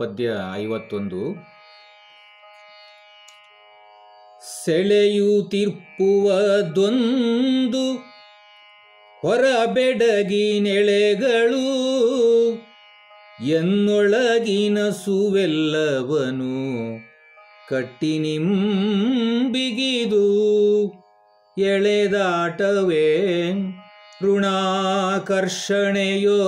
ಪದ್ಯ ಐವತ್ತೊಂದು. ಸೆಳೆಯು ಸೆಳೆಯುತ್ತಿರ್ಪುವದೊಂದು ಹೊರಬೆಡಗಿನೆಳೆಗಳು ಎನ್ನೊಳಗಿನ ಸುವೆಲ್ಲವನು ಕಟ್ಟಿನಿಂಬಿಗಿದು ಎಳೆದಾಟವೇ ಋಣಾಕರ್ಷಣೆಯೋ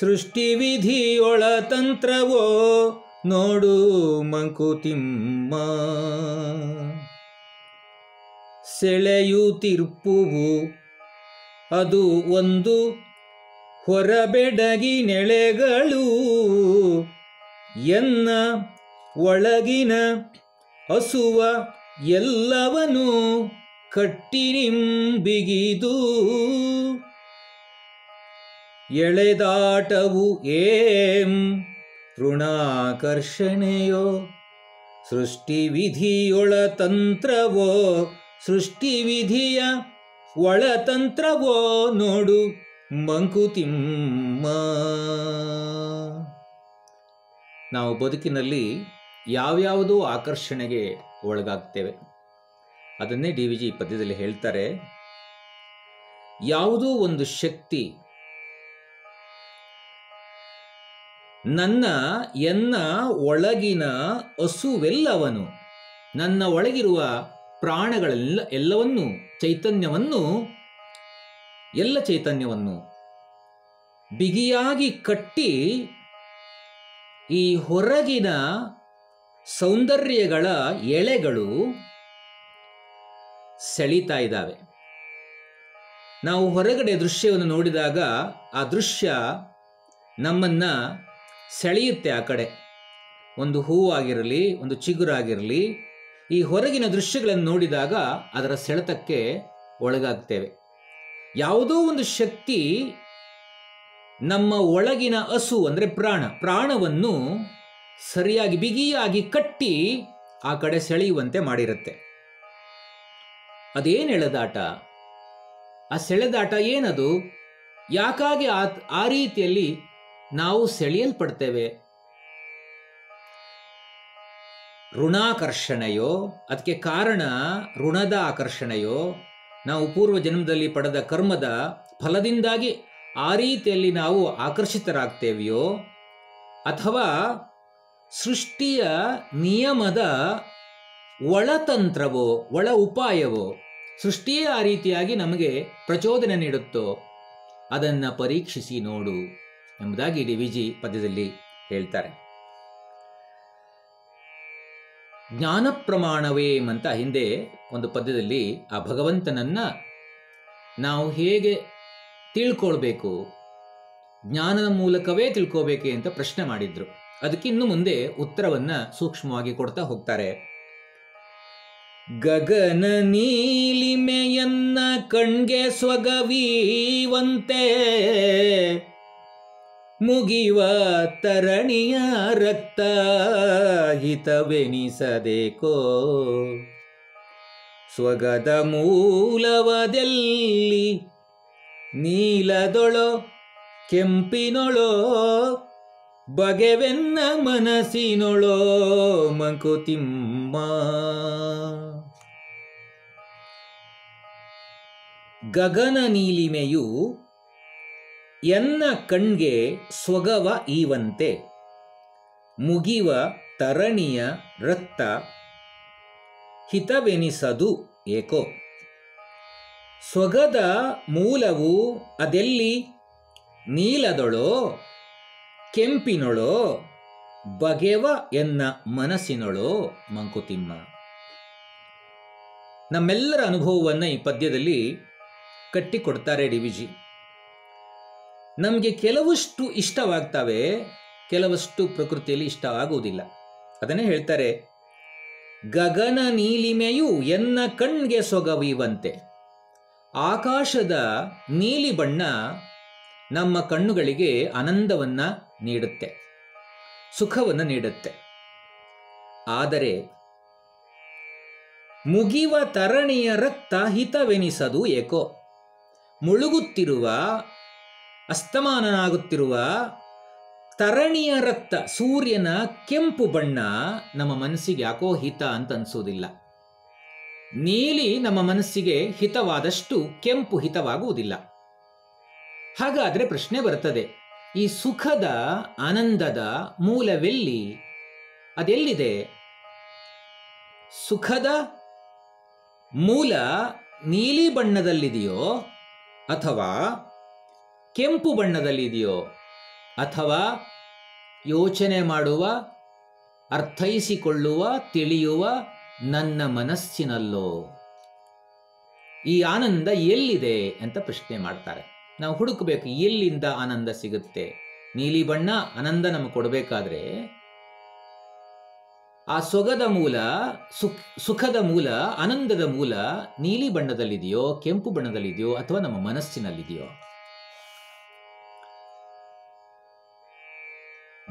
ಸೃಷ್ಟಿವಿಧಿಯೊಳ ತಂತ್ರವೋ ನೋಡು ಮಂಕುತಿಮ್ಮ. ಸೆಳೆಯುತ್ತಿರ್ಪುವು ಅದು ಒಂದು. ಹೊರಬೆಡಗಿನೆಳೆಗಳು ಎನ್ನ ಒಳಗಿನ ಹಸುವ ಎಲ್ಲವನು ಕಟ್ಟಿನಿಂಬಿಗಿದು. ಎಳೆದಾಟವು ಏಂ ಋಣಾಕರ್ಷಣೆಯೋ? ತಂತ್ರವೋ? ಸೃಷ್ಟಿವಿಧಿಯ ಒಳತಂತ್ರವೋ ನೋಡು ಮಂಕುತಿಮ್ಮ. ನಾವು ಬದುಕಿನಲ್ಲಿ ಯಾವ್ಯಾವುದೋ ಆಕರ್ಷಣೆಗೆ ಒಳಗಾಗ್ತೇವೆ. ಅದನ್ನೇ ಡಿ ವಿ ಜಿ ಪದ್ಯದಲ್ಲಿ ಹೇಳ್ತಾರೆ. ಯಾವುದೋ ಒಂದು ಶಕ್ತಿ ನನ್ನ ಎನ್ನ ಒಳಗಿನ ಹಸುವೆಲ್ಲವನು, ನನ್ನ ಒಳಗಿರುವ ಪ್ರಾಣಗಳೆಲ್ಲ, ಎಲ್ಲವನ್ನೂ, ಚೈತನ್ಯವನ್ನು, ಎಲ್ಲ ಚೈತನ್ಯವನ್ನು ಬಿಗಿಯಾಗಿ ಕಟ್ಟಿ ಈ ಹೊರಗಿನ ಸೌಂದರ್ಯಗಳ ಎಳೆಗಳು ಸೆಳೀತಾ ಇದ್ದಾವೆ. ನಾವು ಹೊರಗಡೆ ದೃಶ್ಯವನ್ನು ನೋಡಿದಾಗ ಆ ದೃಶ್ಯ ನಮ್ಮನ್ನು ಸೆಳೆಯುತ್ತೆ ಆ ಕಡೆ. ಒಂದು ಹೂವಾಗಿರಲಿ, ಒಂದು ಚಿಗುರಾಗಿರಲಿ, ಈ ಹೊರಗಿನ ದೃಶ್ಯಗಳನ್ನು ನೋಡಿದಾಗ ಅದರ ಸೆಳೆತಕ್ಕೆ ಒಳಗಾಗ್ತೇವೆ. ಯಾವುದೋ ಒಂದು ಶಕ್ತಿ ನಮ್ಮ ಒಳಗಿನ ಹಸು ಅಂದರೆ ಪ್ರಾಣ, ಪ್ರಾಣವನ್ನು ಸರಿಯಾಗಿ ಬಿಗಿಯಾಗಿ ಕಟ್ಟಿ ಆ ಕಡೆ ಸೆಳೆಯುವಂತೆ ಮಾಡಿರುತ್ತೆ. ಅದೇನು ಎಳೆದಾಟ? ಆ ಸೆಳೆದಾಟ ಏನದು? ಯಾಕಾಗಿ ಆ ಆ ರೀತಿಯಲ್ಲಿ ನಾವು ಸೆಳೆಯಲ್ಪಡ್ತೇವೆ. ಋಣಾಕರ್ಷಣೆಯೋ ಅದಕ್ಕೆ ಕಾರಣ ಋಣದ ಆಕರ್ಷಣೆಯೋ, ನಾವು ಪೂರ್ವ ಜನ್ಮದಲ್ಲಿ ಪಡೆದ ಕರ್ಮದ ಫಲದಿಂದಾಗಿ ಆ ರೀತಿಯಲ್ಲಿ ನಾವು ಆಕರ್ಷಿತರಾಗ್ತೇವೆಯೋ, ಅಥವಾ ಸೃಷ್ಟಿಯ ನಿಯಮದ ಒಳತಂತ್ರವೋ, ಒಳ ಉಪಾಯವೋ, ಸೃಷ್ಟಿಯೇ ಆ ರೀತಿಯಾಗಿ ನಮಗೆ ಪ್ರಚೋದನೆ ನೀಡುತ್ತೋ, ಅದನ್ನು ಪರೀಕ್ಷಿಸಿ ನೋಡು. ಎಂಬುದಾಗಿ ಡಿ ವಿ ಜಿ ಪದ್ಯದಲ್ಲಿ ಹೇಳ್ತಾರೆ. ಜ್ಞಾನ ಪ್ರಮಾಣವೇ ಅಂತ ಹಿಂದೆ ಒಂದು ಪದ್ಯದಲ್ಲಿ ಆ ಭಗವಂತನನ್ನ ನಾವು ಹೇಗೆ ತಿಳ್ಕೊಳ್ಬೇಕು, ಜ್ಞಾನದ ಮೂಲಕವೇ ತಿಳ್ಕೋಬೇಕೆ ಅಂತ ಪ್ರಶ್ನೆ ಮಾಡಿದ್ರು. ಅದಕ್ಕೆ ಇನ್ನು ಮುಂದೆ ಉತ್ತರವನ್ನ ಸೂಕ್ಷ್ಮವಾಗಿ ಕೊಡ್ತಾ ಹೋಗ್ತಾರೆ. ಗಗನ ನೀಲಿಮೆಯನ್ನ ಕಣ್ಗೆ ಸ್ವಗವೀವಂತೆ ಮುಗಿವ ತರಣಿಯ ರಕ್ತ ಹಿತವೆನಿಸಬೇಕೋ? ಸ್ವಗದ ಮೂಲವದೆಲ್ಲಿ ನೀಲದೊಳೋ ಕೆಂಪಿನೊಳೋ ಬಗೆವೆನ್ನ ಮನಸ್ಸಿನೊಳೋ ಮಂಕುತಿಮ್ಮ? ಗಗನ ನೀಲಿಮೆಯು ಎನ್ನ ಕಣ್ಗೆ ಸ್ವಗವ ಈವಂತೆ. ಮುಗಿವ ತರಣಿಯ ರಕ್ತ. ಹಿತವೆನಿಸದು ಏಕೋ. ಸ್ವಗದ ಮೂಲವು ಅದೆಲ್ಲಿ? ನೀಲದೊಳೋ? ಕೆಂಪಿನೊಳೋ? ಬಗೆವ ಎನ್ನ ಮನಸ್ಸಿನೊಳೋ? ಮಂಕುತಿಮ್ಮ. ನಮ್ಮೆಲ್ಲರ ಅನುಭವವನ್ನು ಈ ಪದ್ಯದಲ್ಲಿ ಕಟ್ಟಿಕೊಡ್ತಾರೆ ಡಿ ವಿ ಜಿ. ನಮಗೆ ಕೆಲವಷ್ಟು ಇಷ್ಟವಾಗ್ತವೆ, ಕೆಲವಷ್ಟು ಪ್ರಕೃತಿಯಲ್ಲಿ ಇಷ್ಟವಾಗುವುದಿಲ್ಲ. ಅದನ್ನೇ ಹೇಳ್ತಾರೆ, ಗಗನ ನೀಲಿಮೆಯು ಎನ್ನ ಕಣ್ಗೆ ಸೊಗವಿವಂತೆ. ಆಕಾಶದ ನೀಲಿ ಬಣ್ಣ ನಮ್ಮ ಕಣ್ಣುಗಳಿಗೆ ಆನಂದವನ್ನ ನೀಡುತ್ತೆ, ಸುಖವನ್ನು ನೀಡುತ್ತೆ. ಆದರೆ ಮುಗಿವ ತರಣಿಯ ರಕ್ತ ಹಿತವೆನಿಸದು ಏಕೋ. ಮುಳುಗುತ್ತಿರುವ ಅಸ್ತಮಾನನಾಗುತ್ತಿರುವ ತರಣಿಯ ರಕ್ತ, ಸೂರ್ಯನ ಕೆಂಪು ಬಣ್ಣ ನಮ್ಮ ಮನಸ್ಸಿಗೆ ಯಾಕೋ ಹಿತ ಅಂತ ಅನಿಸೋದಿಲ್ಲ. ನೀಲಿ ನಮ್ಮ ಮನಸ್ಸಿಗೆ ಹಿತವಾದಷ್ಟು ಕೆಂಪು ಹಿತವಾಗುವುದಿಲ್ಲ. ಹಾಗಾದರೆ ಪ್ರಶ್ನೆ ಬರ್ತದೆ, ಈ ಸುಖದ, ಆನಂದದ ಮೂಲವೆಲ್ಲಿ? ಅದೆಲ್ಲಿದೆ? ಸುಖದ ಮೂಲ ನೀಲಿ ಬಣ್ಣದಲ್ಲಿದೆಯೋ ಅಥವಾ ಕೆಂಪು ಬಣ್ಣದಲ್ಲಿದೆಯೋ ಅಥವಾ ಯೋಚನೆ ಮಾಡುವ, ಅರ್ಥೈಸಿಕೊಳ್ಳುವ, ತಿಳಿಯುವ ನನ್ನ ಮನಸ್ಸಿನಲ್ಲೋ? ಈ ಆನಂದ ಎಲ್ಲಿದೆ ಅಂತ ಪ್ರಶ್ನೆ ಮಾಡ್ತಾರೆ. ನಾವು ಹುಡುಕಬೇಕು, ಎಲ್ಲಿಂದ ಆನಂದ ಸಿಗುತ್ತೆ? ನೀಲಿ ಬಣ್ಣ ಆನಂದ ನಮಗೆ ಕೊಡಬೇಕಾದ್ರೆ ಆ ಸೊಗದ ಮೂಲ, ಸುಖ, ಸುಖದ ಮೂಲ, ಆನಂದದ ಮೂಲ ನೀಲಿ ಬಣ್ಣದಲ್ಲಿದೆಯೋ, ಕೆಂಪು ಬಣ್ಣದಲ್ಲಿದೆಯೋ ಅಥವಾ ನಮ್ಮ ಮನಸ್ಸಿನಲ್ಲಿದೆಯೋ?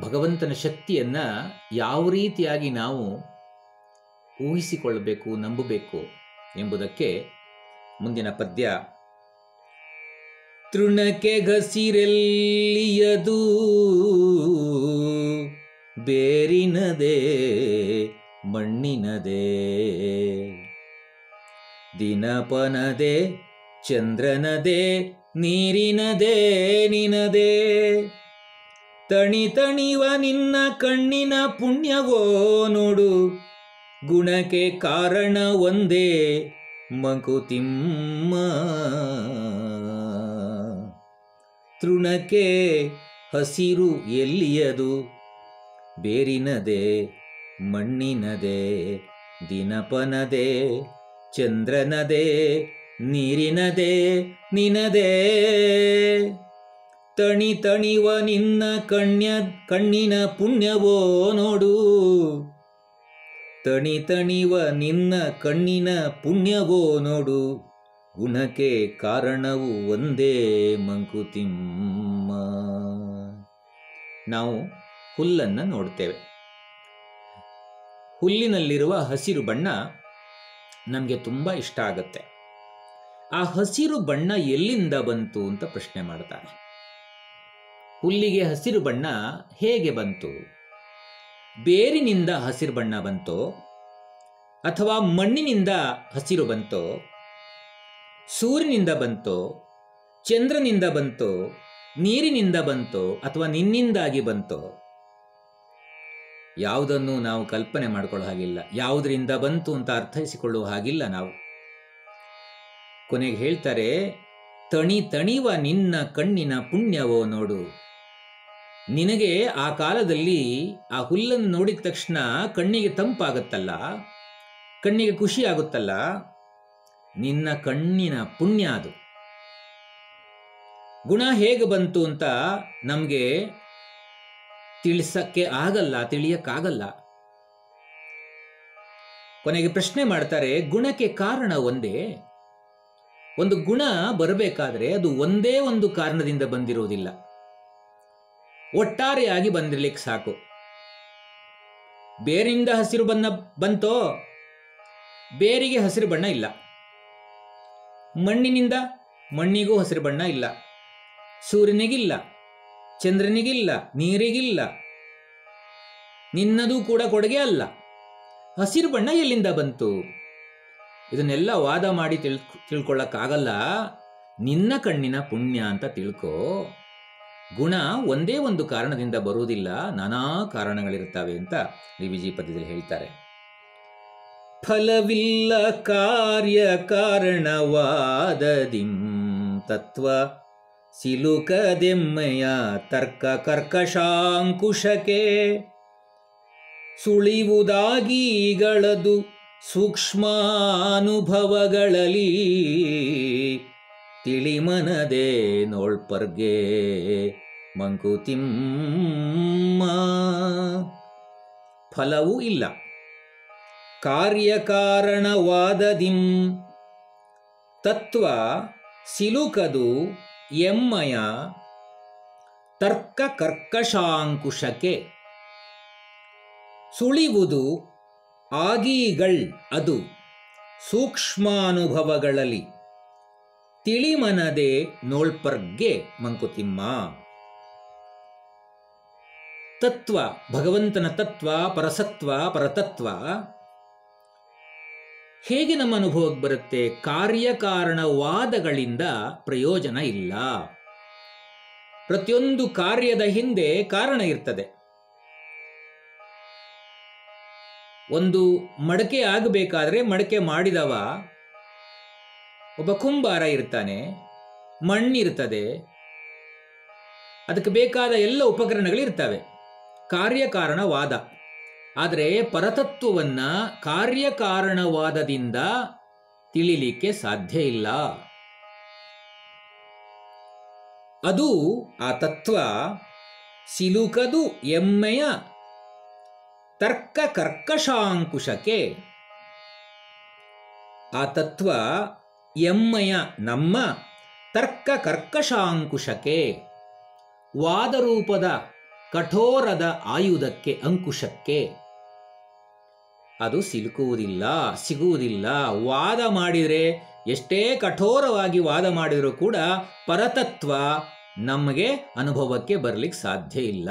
ಭಗವಂತನ ಶಕ್ತಿಯನ್ನು ಯಾವ ರೀತಿಯಾಗಿ ನಾವು ಊಹಿಸಿಕೊಳ್ಳಬೇಕು, ನಂಬಬೇಕು ಎಂಬುದಕ್ಕೆ ಮುಂದಿನ ಪದ್ಯ. ತೃಣಕೆ ಗಸಿರೆಲ್ಲಿಯದು ಬೇರಿನದೇ, ಮಣ್ಣಿನದೇ. ದಿನಪನದೇ, ಚಂದ್ರನದೇ, ನೀರಿನದೇ, ನಿನದೇ. ತಣಿ ತಣಿವ ನಿನ್ನ ಕಣ್ಣಿನ ಪುಣ್ಯವೋ ನೋಡು. ಗುಣಕ್ಕೆ ಕಾರಣ ಒಂದೇ, ಮಂಕುತಿಮ್ಮ. ತೃಣಕ್ಕೆ ಹಸಿರು ಎಲ್ಲಿಯದು? ಬೇರಿನದೆ, ಮಣ್ಣಿನದೆ, ದಿನಪನದೆ, ಚಂದ್ರನದೆ, ನೀರಿನದೆ, ನಿನದೇ. ತಣಿ ತಣಿವ ನಿನ್ನ ಕಣ್ಯ, ಕಣ್ಣಿನ ಪುಣ್ಯವೋ ನೋಡು. ತಣಿ ತಣಿವ ನಿನ್ನ ಕಣ್ಣಿನ ಪುಣ್ಯವೋ ನೋಡು. ಗುಣಕ್ಕೆ ಕಾರಣವು ಒಂದೇ ಮಂಕುತಿಮ್ಮ. ನಾವು ಹುಲ್ಲನ್ನು ನೋಡ್ತೇವೆ. ಹುಲ್ಲಿನಲ್ಲಿರುವ ಹಸಿರು ಬಣ್ಣ ನಮಗೆ ತುಂಬ ಇಷ್ಟ ಆಗುತ್ತೆ. ಆ ಹಸಿರು ಬಣ್ಣ ಎಲ್ಲಿಂದ ಬಂತು ಅಂತ ಪ್ರಶ್ನೆ ಮಾಡ್ತಾರೆ. ಹುಲ್ಲಿಗೆ ಹಸಿರು ಬಣ್ಣ ಹೇಗೆ ಬಂತು? ಬೇರಿನಿಂದ ಹಸಿರು ಬಣ್ಣ ಬಂತೋ? ಅಥವಾ ಮಣ್ಣಿನಿಂದ ಹಸಿರು ಬಂತೋ? ಸೂರ್ಯನಿಂದ ಬಂತೋ? ಚಂದ್ರನಿಂದ ಬಂತೋ? ನೀರಿನಿಂದ ಬಂತೋ? ಅಥವಾ ನಿನ್ನಿಂದಾಗಿ ಬಂತೋ? ಯಾವುದನ್ನು ನಾವು ಕಲ್ಪನೆ ಮಾಡಿಕೊಳ್ಳೋ ಹಾಗಿಲ್ಲ. ಯಾವುದರಿಂದ ಬಂತು ಅಂತ ಅರ್ಥೈಸಿಕೊಳ್ಳುವ ಹಾಗಿಲ್ಲ ನಾವು. ಕೊನೆಗೆ ಹೇಳ್ತಾರೆ, ತಣಿ ತಣಿವ ನಿನ್ನ ಕಣ್ಣಿನ ಪುಣ್ಯವೋ ನೋಡು. ನಿನಗೆ ಆ ಕಾಲದಲ್ಲಿ ಆ ಹುಲ್ಲನ್ನು ನೋಡಿದ ತಕ್ಷಣ ಕಣ್ಣಿಗೆ ತಂಪಾಗುತ್ತಲ್ಲ? ಕಣ್ಣಿಗೆ ಖುಷಿ ಆಗುತ್ತಲ್ಲ? ನಿನ್ನ ಕಣ್ಣಿನ ಪುಣ್ಯ ಅದು. ಗುಣ ಹೇಗೆ ಬಂತು ಅಂತ ನಮಗೆ ತಿಳಿಸಕ್ಕೆ ಆಗಲ್ಲ, ತಿಳಿಯಕ್ಕಾಗಲ್ಲ. ಕೊನೆಗೆ ಪ್ರಶ್ನೆ ಮಾಡ್ತಾರೆ, ಗುಣಕ್ಕೆ ಕಾರಣ ಒಂದೇ? ಒಂದು ಗುಣ ಬರಬೇಕಾದ್ರೆ ಅದು ಒಂದೇ ಒಂದು ಕಾರಣದಿಂದ ಬಂದಿರುವುದಿಲ್ಲ ಒಟ್ಟಾರೆಯಾಗಿ ಬಂದಿರ್ಲಿಕ್ಕೆ ಸಾಕು. ಬೇರಿಂದ ಹಸಿರು ಬಣ್ಣ ಬಂತೋ? ಬೇರಿಗೆ ಹಸಿರು ಬಣ್ಣ ಇಲ್ಲ. ಮಣ್ಣಿನಿಂದ ಮಣ್ಣಿಗೂ ಹಸಿರು ಬಣ್ಣ ಇಲ್ಲ. ಸೂರ್ಯನಿಗಿಲ್ಲ, ಚಂದ್ರನಿಗಿಲ್ಲ, ನೀರಿಗಿಲ್ಲ. ನಿನ್ನದು ಕೂಡ ಕೊಡುಗೆ ಅಲ್ಲ. ಹಸಿರು ಬಣ್ಣ ಎಲ್ಲಿಂದ ಬಂತು? ಇದನ್ನೆಲ್ಲ ವಾದ ಮಾಡಿ ತಿಳ್ ತಿಳ್ಕೊಳ್ಳೋಕ್ಕಾಗಲ್ಲ ನಿನ್ನ ಕಣ್ಣಿನ ಪುಣ್ಯ ಅಂತ ತಿಳ್ಕೋ. ಗುಣ ಒಂದೇ ಒಂದು ಕಾರಣದಿಂದ ಬರುವುದಿಲ್ಲ, ನಾನಾ ಕಾರಣಗಳಿರ್ತವೆ ಅಂತ ಈ ವಿಜಯ ಪದ್ಯದಲ್ಲಿ ಹೇಳ್ತಾರೆ ಫಲವಿಲ್ಲ ಕಾರ್ಯ ಕಾರಣವಾದದಿಂ ತತ್ವ, ಸಿಲುಕದೆಮ್ಮೆಯ ತರ್ಕ ಕರ್ಕಶಾಂಕುಶಕ್ಕೆ ಸುಳಿವುದಾಗಿಗಳದು ಸೂಕ್ಷ್ಮಾನುಭವಗಳಲ್ಲಿ ತಿಳಿಮನದೆ ನೋಳ್ಪರ್ಗೆ ಮಂಕುತಿಮ್ಮ ಫಲವೂ ಇಲ್ಲ. ಕಾರ್ಯಕಾರಣವಾದದಿಂ. ತತ್ವ ಸಿಲುಕದು ಎಮ್ಮಯ. ತರ್ಕ ಕರ್ಕಶಾಂಕುಶಕ್ಕೆ ಸುಳಿವುದು ಆಗೀಗಳ್ ಅದು. ಸೂಕ್ಷ್ಮಾನುಭವಗಳಲ್ಲಿ. ತಿಳಿಮನದೆ ನೋಳ್ಪರ್ಗೆ ಮಂಕುತಿಮ್ಮ. ತತ್ವ, ಭಗವಂತನ ತತ್ವ, ಪರಸತ್ವ, ಪರತತ್ವ. ಹೇಗೆ ನಮ್ಮ ಅನುಭವಕ್ಕೆ ಬರುತ್ತೆ? ಕಾರ್ಯಕಾರಣವಾದಗಳಿಂದ ಪ್ರಯೋಜನ ಇಲ್ಲ. ಪ್ರತಿಯೊಂದು ಕಾರ್ಯದ ಹಿಂದೆ ಕಾರಣ ಇರ್ತದೆ. ಒಂದು ಮಡಕೆ ಆಗಬೇಕಾದ್ರೆ ಮಡಕೆ ಮಾಡಿದವ ಒಬ್ಬ ಕುಂಬಾರ ಇರ್ತಾನೆ ಮಣ್ಣಿರ್ತದೆ ಅದಕ್ಕೆ ಬೇಕಾದ ಎಲ್ಲ ಉಪಕರಣಗಳಿರ್ತವೆ ಕಾರ್ಯಕಾರಣವಾದ. ಆದರೆ ಪರತತ್ವವನ್ನು ಕಾರ್ಯಕಾರಣವಾದದಿಂದ ತಿಳಿಲಿಕ್ಕೆ ಸಾಧ್ಯ ಇಲ್ಲ. ಅದು ಆ ತತ್ವ ಸಿಲುಕದು ಎಮ್ಮೆಯ ತರ್ಕ ಕರ್ಕಶಾಂಕುಶಕ್ಕೆ ಆ ತತ್ವ ಎಮ್ಮಯ ನಮ್ಮ ತರ್ಕ ಕರ್ಕಶಾಂಕುಶಕ್ಕೆ, ವಾದರೂಪದ ಕಠೋರದ ಆಯುಧಕ್ಕೆ ಅಂಕುಶಕ್ಕೆ. ಅದು ಸಿಲುಕುವುದಿಲ್ಲ, ಸಿಗುವುದಿಲ್ಲ. ವಾದ ಮಾಡಿದರೆ ಎಷ್ಟೇ ಕಠೋರವಾಗಿ ವಾದ ಮಾಡಿದರೂ ಕೂಡ ಪರತತ್ವ ನಮಗೆ ಅನುಭವಕ್ಕೆ ಬರಲಿಕ್ಕೆ ಸಾಧ್ಯ ಇಲ್ಲ.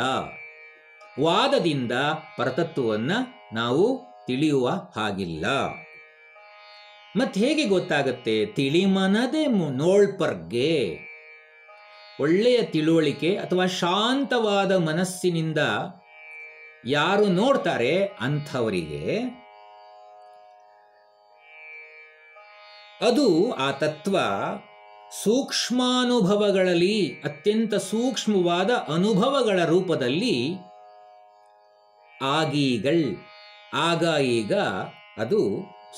ವಾದದಿಂದ ಪರತತ್ವವನ್ನು ನಾವು ತಿಳಿಯುವ ಹಾಗಿಲ್ಲ. ಮತ್ತೆ ಹೇಗೆ ಗೊತ್ತಾಗತ್ತೆ? ತಿಳಿಮನದೆ ನೋಳ್ಪರ್ಗೆ ಒಳ್ಳೆಯ ತಿಳುವಳಿಕೆ ಅಥವಾ ಶಾಂತವಾದ ಮನಸ್ಸಿನಿಂದ ಯಾರು ನೋಡ್ತಾರೆ ಅಂಥವರಿಗೆ ಅದು ಆ ತತ್ವ ಸೂಕ್ಷ್ಮಾನುಭವಗಳಲ್ಲಿ, ಅತ್ಯಂತ ಸೂಕ್ಷ್ಮವಾದ ಅನುಭವಗಳ ರೂಪದಲ್ಲಿ ಆಗೀಗಳ್ ಆಗ ಈಗ ಅದು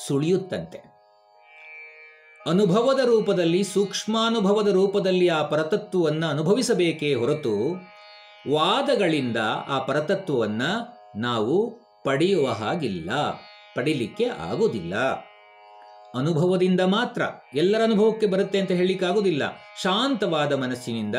ಸುಳಿಯುತ್ತಂತೆ. ಅನುಭವದ ರೂಪದಲ್ಲಿ, ಸೂಕ್ಷ್ಮಾನುಭವದ ರೂಪದಲ್ಲಿ ಆ ಪರತತ್ವವನ್ನು ಅನುಭವಿಸಬೇಕೇ ಹೊರತು ವಾದಗಳಿಂದ ಆ ಪರತತ್ವವನ್ನು ನಾವು ಪಡೆಯುವ ಹಾಗಿಲ್ಲ, ಪಡೀಲಿಕ್ಕೆ ಆಗೋದಿಲ್ಲ. ಅನುಭವದಿಂದ ಮಾತ್ರ ಎಲ್ಲರ ಅನುಭವಕ್ಕೆ ಬರುತ್ತೆ ಅಂತ ಹೇಳಲಿಕ್ಕಾಗೋದಿಲ್ಲ. ಶಾಂತವಾದ ಮನಸ್ಸಿನಿಂದ,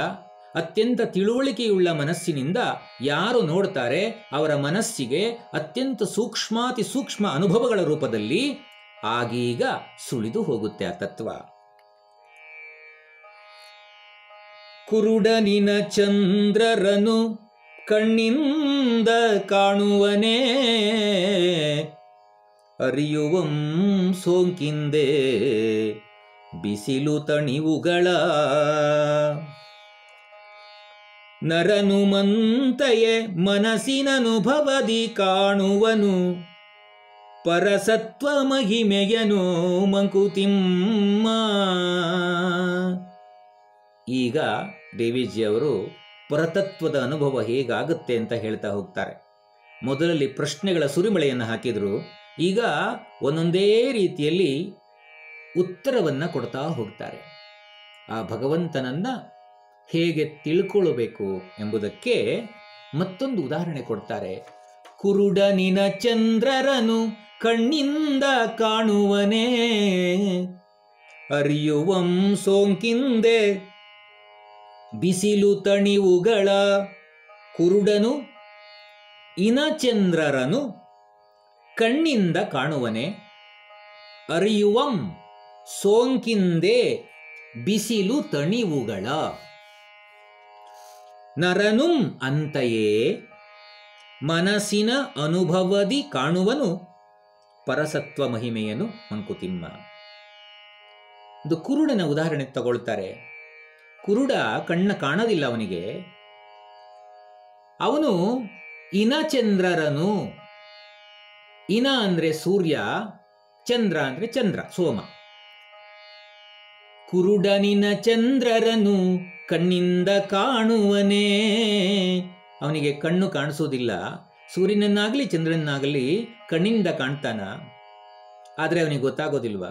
ಅತ್ಯಂತ ತಿಳುವಳಿಕೆಯುಳ್ಳ ಮನಸ್ಸಿನಿಂದ ಯಾರು ನೋಡ್ತಾರೆ ಅವರ ಮನಸ್ಸಿಗೆ ಅತ್ಯಂತ ಸೂಕ್ಷ್ಮಾತಿ ಸೂಕ್ಷ್ಮ ಅನುಭವಗಳ ರೂಪದಲ್ಲಿ ಆಗೀಗ ಸುಳಿದು ಹೋಗುತ್ತೆ ಆ ತತ್ವ. ಕುರುಡನಿನ ಚಂದ್ರರನು ಕಣ್ಣಿಂದ ಕಾಣುವನೇ. ಅರಿಯುವಂ ಸೋಂಕಿಂದೆ ಬಿಸಿಲು ತಣಿವುಗಳ. ನರನು ಮಂತಯೆ ಮನಸ್ಸಿನನುಭವದಿ ಕಾಣುವನು. ಪರಸತ್ವ ಮಹಿಮೆಯನು ಮಂಕುತಿಮ್ಮ. ಈಗ ದೇವಿಜಿಯವರು ಪರತತ್ವದ ಅನುಭವ ಹೇಗಾಗುತ್ತೆ ಅಂತ ಹೇಳ್ತಾ ಹೋಗ್ತಾರೆ. ಮೊದಲಲ್ಲಿ ಪ್ರಶ್ನೆಗಳ ಸುರಿಮಳೆಯನ್ನು ಹಾಕಿದ್ರು. ಈಗ ಒಂದೊಂದೇ ರೀತಿಯಲ್ಲಿ ಉತ್ತರವನ್ನು ಕೊಡ್ತಾ ಹೋಗ್ತಾರೆ. ಆ ಭಗವಂತನನ್ನು ಹೇಗೆ ತಿಳ್ಕೊಳ್ಳಬೇಕು ಎಂಬುದಕ್ಕೆ ಮತ್ತೊಂದು ಉದಾಹರಣೆ ಕೊಡ್ತಾರೆ. ಕುರುಡನಿನ ಚಂದ್ರರನು ಕಣ್ಣಿಂದ ಕಾಣುವನೇ. ಅರಿಯುವಂ ಸೋಂಕಿಂದೆ ಬಿಸಿಲು ತಣಿವುಗಳ ಕುರುಡನು ಇನಚಂದ್ರರನು ಕಣ್ಣಿಂದ ಕಾಣುವನೆ. ಅರಿಯುವಂ ಸೋಂಕಿಂದೆ ಬಿಸಿಲು ತಣಿವುಗಳ ನರನುಂ ಅಂತೆಯೇ ಮನಸ್ಸಿನ ಅನುಭವದಿ ಕಾಣುವನು ಪರಸತ್ವ ಮಹಿಮೆಯನು ಮಂಕುತಿಮ್ಮ. ಇದು ಕುರುಡನ ಉದಾಹರಣೆ ತಗೊಳ್ತಾರೆ. ಕುರುಡ ಕಣ್ಣ ಕಾಣೋದಿಲ್ಲ ಅವನಿಗೆ. ಅವನು ಇನಚಂದ್ರರನು. ಇನ ಅಂದ್ರೆ ಸೂರ್ಯ, ಚಂದ್ರ ಅಂದ್ರೆ ಚಂದ್ರ, ಸೋಮ. ಕುರುಡನಿನ ಚಂದ್ರರನು ಕಣ್ಣಿಂದ ಕಾಣುವನೇ. ಅವನಿಗೆ ಕಣ್ಣು ಕಾಣಿಸೋದಿಲ್ಲ. ಸೂರ್ಯನನ್ನಾಗಲಿ ಚಂದ್ರನನ್ನಾಗಲಿ ಕಣ್ಣಿಂದ ಕಾಣ್ತಾನ. ಆದರೆ ಅವನಿಗೆ ಗೊತ್ತಾಗೋದಿಲ್ವಾ?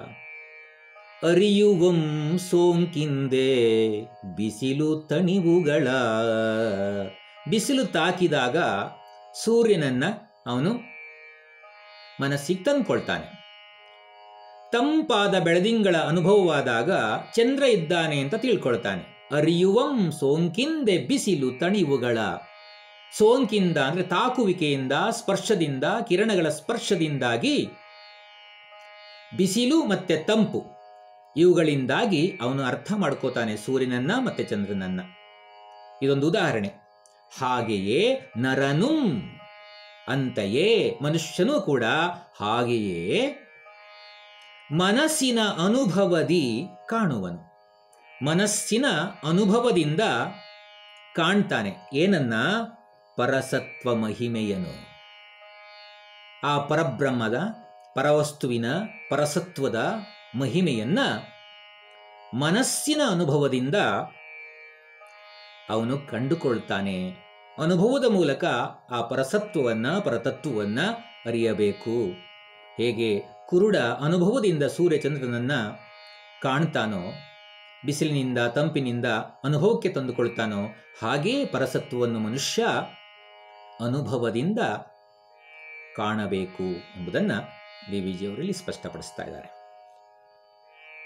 ಅರಿಯುವಂ ಸೋಂಕಿಂದೆ ಬಿಸಿಲು ತಣಿವುಗಳ. ಬಿಸಿಲು ತಾಕಿದಾಗ ಸೂರ್ಯನನ್ನ ಅವನು ಮನಸ್ಸಿಗೆ ತಂದುಕೊಳ್ತಾನೆ. ತಂಪಾದ ಬೆಳದಿಂಗಳ ಅನುಭವವಾದಾಗ ಚಂದ್ರ ಇದ್ದಾನೆ ಅಂತ ತಿಳ್ಕೊಳ್ತಾನೆ. ಅರಿಯುವಂ ಸೋಂಕಿಂದೆ ಬಿಸಿಲು ತಣಿವುಗಳ. ಸೋಂಕಿಂದ, ಅಂದರೆ ತಾಕುವಿಕೆಯಿಂದ, ಸ್ಪರ್ಶದಿಂದ, ಕಿರಣಗಳ ಸ್ಪರ್ಶದಿಂದಾಗಿ ಬಿಸಿಲು ಮತ್ತೆ ತಂಪು ಇವುಗಳಿಂದಾಗಿ ಅವನು ಅರ್ಥ ಮಾಡ್ಕೋತಾನೆ ಸೂರ್ಯನನ್ನ ಮತ್ತೆ ಚಂದ್ರನನ್ನ. ಇದೊಂದು ಉದಾಹರಣೆ. ಹಾಗೆಯೇ ನರನುಂ ಅಂತೆಯೇ ಮನುಷ್ಯನೂ ಕೂಡ ಹಾಗೆಯೇ ಮನಸ್ಸಿನ ಅನುಭವದಿ ಕಾಣುವನು. ಮನಸ್ಸಿನ ಅನುಭವದಿಂದ ಕಾಣ್ತಾನೆ. ಏನನ್ನ? ಪರಸತ್ವ ಮಹಿಮೆಯನು. ಆ ಪರಬ್ರಹ್ಮದ ಪರವಸ್ತುವಿನ ಪರಸತ್ವದ ಮಹಿಮೆಯನ್ನ ಮನಸ್ಸಿನ ಅನುಭವದಿಂದ ಅವನು ಕಂಡುಕೊಳ್ತಾನೆ. ಅನುಭವದ ಮೂಲಕ ಆ ಪರಸತ್ವವನ್ನ, ಪರತತ್ವವನ್ನ ಅರಿಯಬೇಕು. ಹೇಗೆ ಕುರುಡ ಅನುಭವದಿಂದ ಸೂರ್ಯಚಂದ್ರನನ್ನ ಕಾಣ್ತಾನೋ, ಬಿಸಿಲಿನಿಂದ ತಂಪಿನಿಂದ ಅನುಭವಕ್ಕೆ ತಂದುಕೊಳ್ತಾನೋ ಹಾಗೆಯೇ ಪರಸತ್ವವನ್ನು ಮನುಷ್ಯ ಅನುಭವದಿಂದ ಕಾಣಬೇಕು ಎಂಬುದನ್ನು ಡಿ ವಿ ಜಿಯವರಲ್ಲಿ ಸ್ಪಷ್ಟಪಡಿಸ್ತಾ ಇದ್ದಾರೆ.